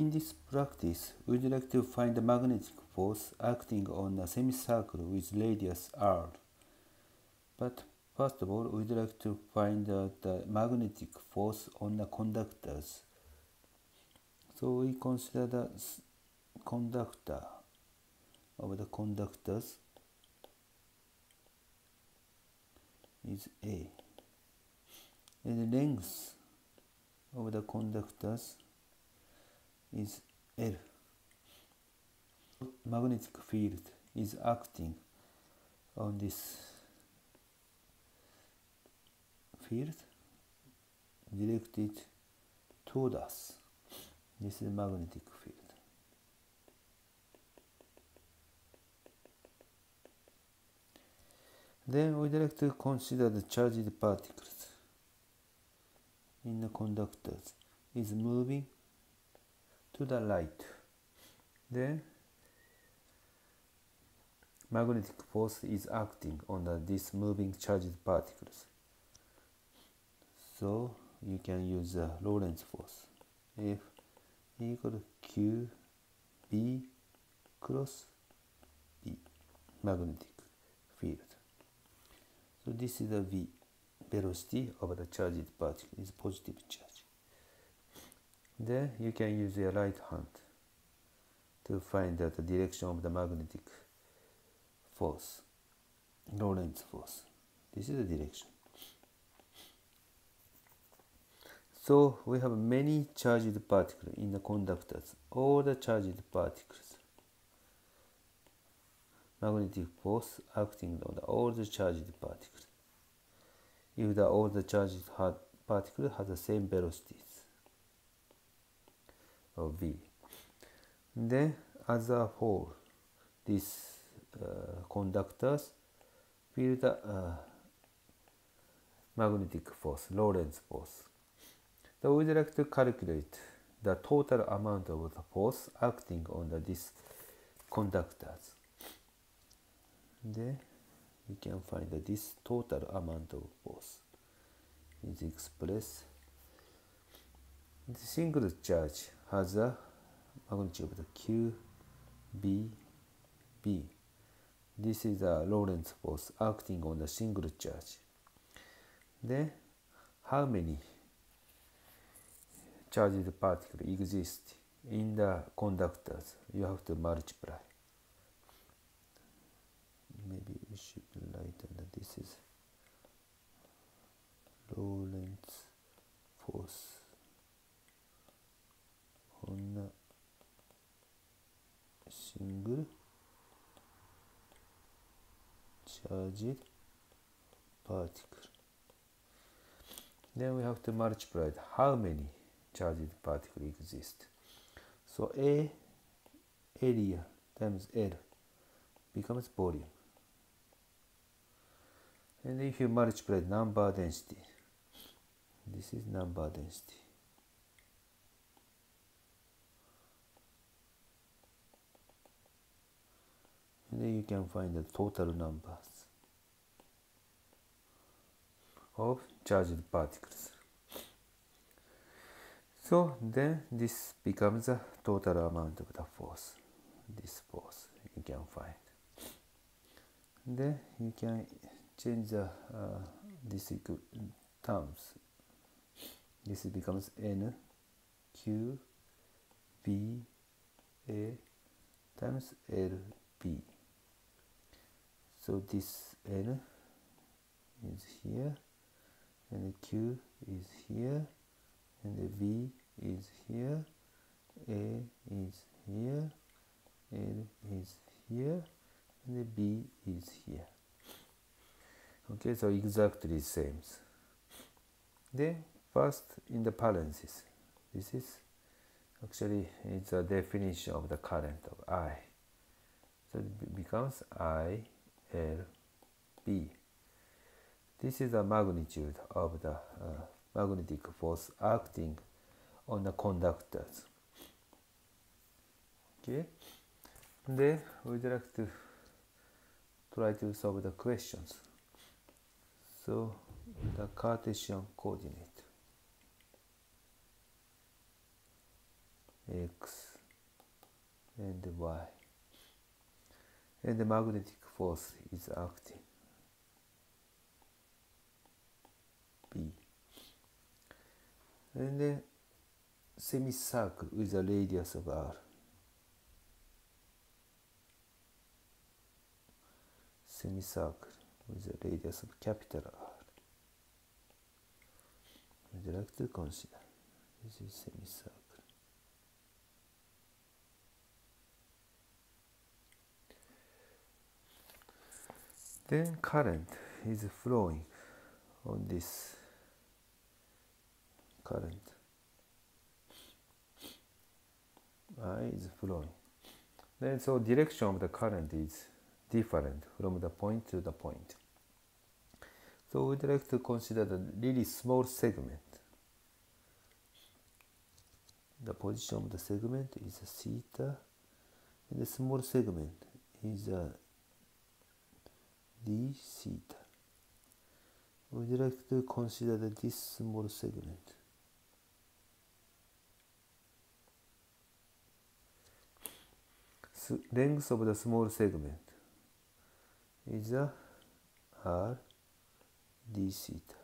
In this practice, we'd like to find the magnetic force acting on a semicircle with radius r. But first of all, we'd like to find the magnetic force on the conductors. So we consider the conductor of the conductors is A. And the length of the conductors is L. Magnetic field is acting on this field directed toward us. This is magnetic field. Then we'd like to consider the charged particles in the conductors is moving to the light Then magnetic force is acting on the, these moving charged particles. So you can use the Lorentz force. F equal to Q B cross B magnetic field. So this is the V velocity of the charged particle is positive charge. Then you can use your right hand to find out the direction of the magnetic force, Lorentz force. This is the direction. So we have many charged particles in the conductors, all the charged particles. Magnetic force acting on the, all the charged particles. If the, all the charged particles have the same velocities V. Then as a whole, these uh, conductors feel the uh, magnetic force, Lorentz force. So we'd like to calculate the total amount of the force acting on the, these conductors. Then we can find that this total amount of force is expressed. The single charge has a magnitude of Q, B, B. This is a Lorentz force acting on the single charge. Then, how many charged particles exist in the conductors? You have to multiply. Maybe we should write that this is Lorentz force single charged particle. Then we have to multiply it. how many charged particles exist. So A area times L becomes volume. And if you multiply number density, this is number density. You can find the total numbers of charged particles. So then this becomes the total amount of the force, this force you can find. Then you can change the uh, this terms. This becomes N Q B A times L B. So this L is here and the Q is here and the V is here, A is here, L is here and the B is here. Okay, so exactly the same. Then first in the parentheses, this is actually it's a definition of the current of I. So it becomes I L B. This is the magnitude of the uh, magnetic force acting on the conductors. Okay, then we'd like to try to solve the questions. So the Cartesian coordinate x and y and the magnetic force is acting. B and then semicircle with a radius of r. Semicircle with a radius of capital R. You like to consider this is semicircle then current is flowing on this current. I is flowing. Then so direction of the current is different from the point to the point. So we'd like to consider the really small segment. The position of the segment is a theta and the small segment is a d theta. Would you like to consider this small segment? length of the small segment is d theta.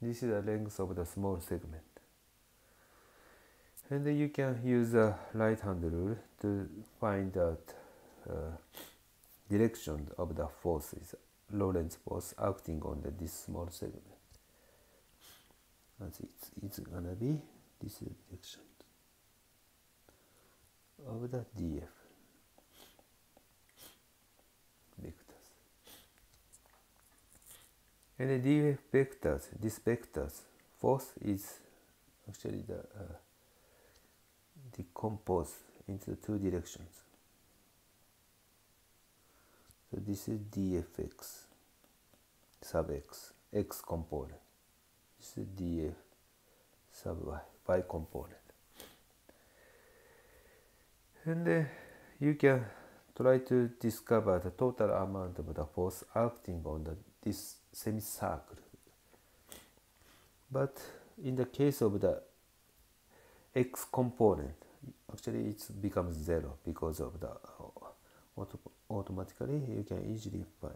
This is the length of the small segment. And you can use the right hand rule to find out uh, direction of the forces, Lorentz force acting on the, this small segment. As it's, it's gonna be this direction of the df vectors. And the df vectors, this vectors, force is actually the uh, decomposed into two directions. So this is dfx sub x, x component. This is df sub y, y component. And uh, you can try to discover the total amount of the force acting on the, this semicircle. But in the case of the x component, actually it becomes zero because of the uh, automatically you can easily find.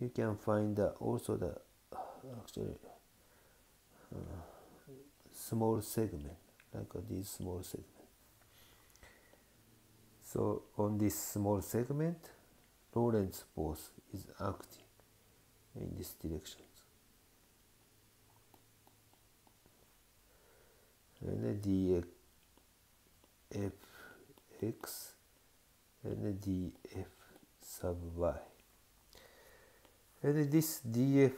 You can find the, also the uh, actually uh, small segment like uh, this small segment. So on this small segment Lorentz force is acting in this direction and the dfx and df sub y and this df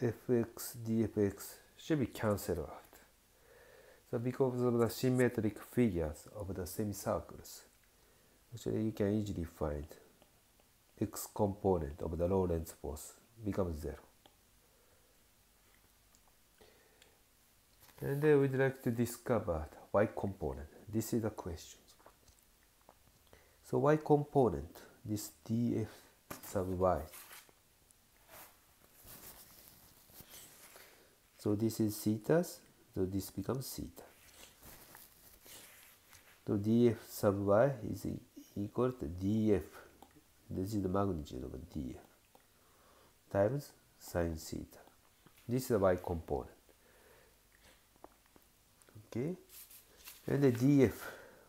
fx dfx should be cancelled out. So because of the symmetric figures of the semicircles actually you can easily find x component of the Lorentz force becomes zero. And then we'd like to discover y component. This is the question so y component, this df sub y. So this is theta, so this becomes theta. So df sub y is equal to df, this is the magnitude of df, times sine theta. This is the y component. Okay, and the df,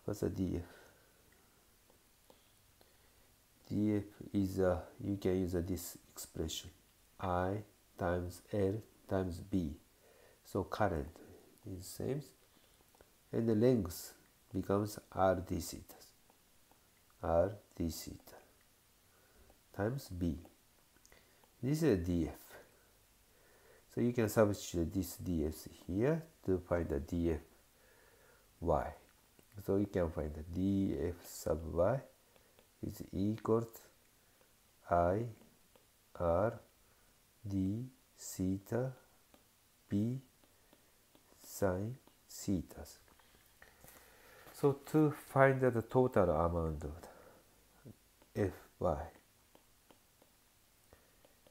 what's the df? Df is a, you can use this expression I times L times B. So current is same and the length becomes R d theta R d theta times B. This is a df so you can substitute this df here to find the df y. So you can find the df sub y is equal to I R D theta B sine theta. So to find the total amount of Fy,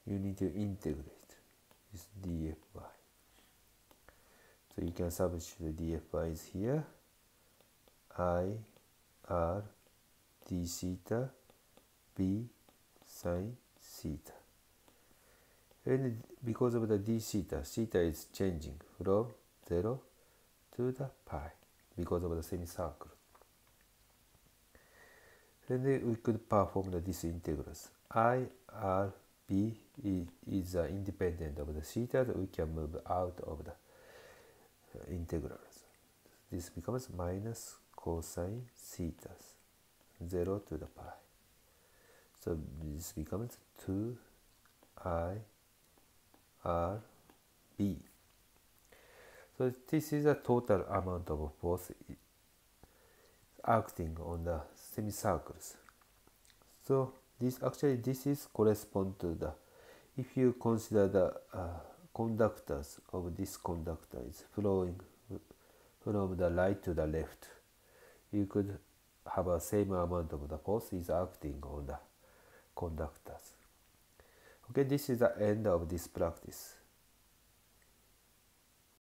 you need to integrate this dfy. So you can substitute the dFi is here. I R d theta b sine theta. And because of the d theta, theta is changing from 0 to the pi because of the semicircle. And then we could perform the this integrals. I, R, B is uh, independent of the theta we can move out of the uh, integrals. This becomes minus cosine theta, 0 to the pi. So this becomes 2 I R B. So this is a total amount of force acting on the semicircles. So this actually this is correspond to the if you consider the uh, conductors of this conductor is flowing from the right to the left, you could have a same amount of the force is acting on the conductors. Okay, this is the end of this practice.